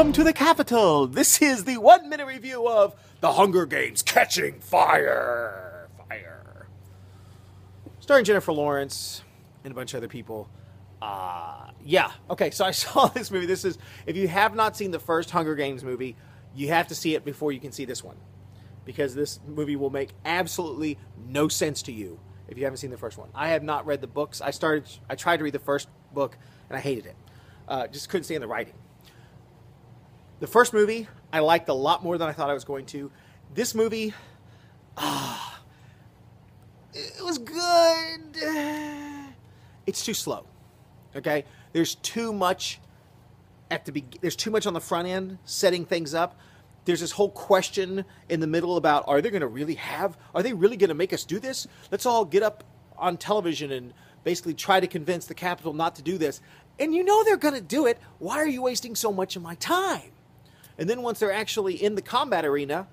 Welcome to the Capitol. This is the one minute review of The Hunger Games Catching Fire. Fire. Starring Jennifer Lawrence and a bunch of other people. Uh, yeah. Okay, so I saw this movie. This is, if you have not seen the first Hunger Games movie, you have to see it before you can see this one. Because this movie will make absolutely no sense to you if you haven't seen the first one. I have not read the books. I started, I tried to read the first book and I hated it. Uh, just couldn't stand the writing. The first movie I liked a lot more than I thought I was going to. This movie, ah, it was good. It's too slow. Okay, there's too much at the be- there's too much on the front end setting things up. There's this whole question in the middle about are they going to really have are they really going to make us do this? Let's all get up on television and basically try to convince the Capitol not to do this. And you know they're going to do it. Why are you wasting so much of my time? And then once they're actually in the combat arena,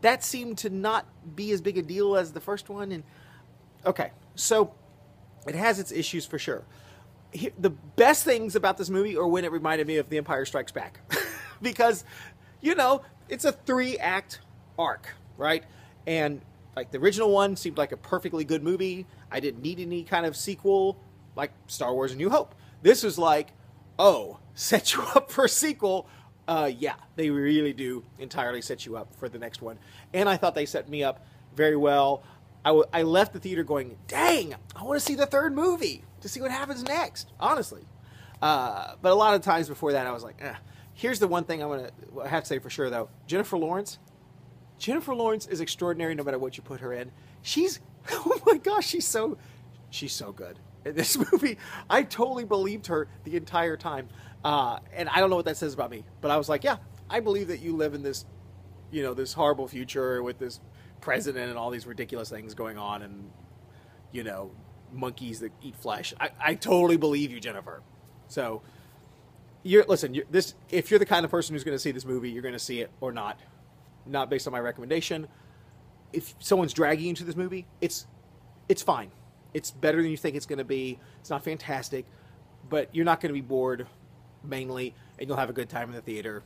that seemed to not be as big a deal as the first one. And okay, so it has its issues for sure. The best things about this movie are when it reminded me of The Empire Strikes Back, because you know it's a three act arc, right? And like the original one seemed like a perfectly good movie. I didn't need any kind of sequel like Star Wars: A New Hope. This was like, oh, set you up for a sequel uh, yeah, they really do entirely set you up for the next one. And I thought they set me up very well. I, w- I left the theater going, dang, I want to see the third movie to see what happens next, honestly. Uh, but a lot of times before that, I was like, eh. Here's the one thing I'm gonna I have to say for sure though: Jennifer Lawrence. Jennifer Lawrence is extraordinary no matter what you put her in. She's oh my gosh, she's so she's so good in this movie. I totally believed her the entire time. Uh, and I don't know what that says about me, but I was like, yeah, I believe that you live in this, you know, this horrible future with this president and all these ridiculous things going on, and you know, monkeys that eat flesh. I, I totally believe you, Jennifer. So, you're listen. You're, this if you're the kind of person who's going to see this movie, you're going to see it or not, not based on my recommendation. If someone's dragging you to this movie, it's it's fine. It's better than you think it's going to be. It's not fantastic, but you're not going to be bored mainly, and you'll have a good time in the theater.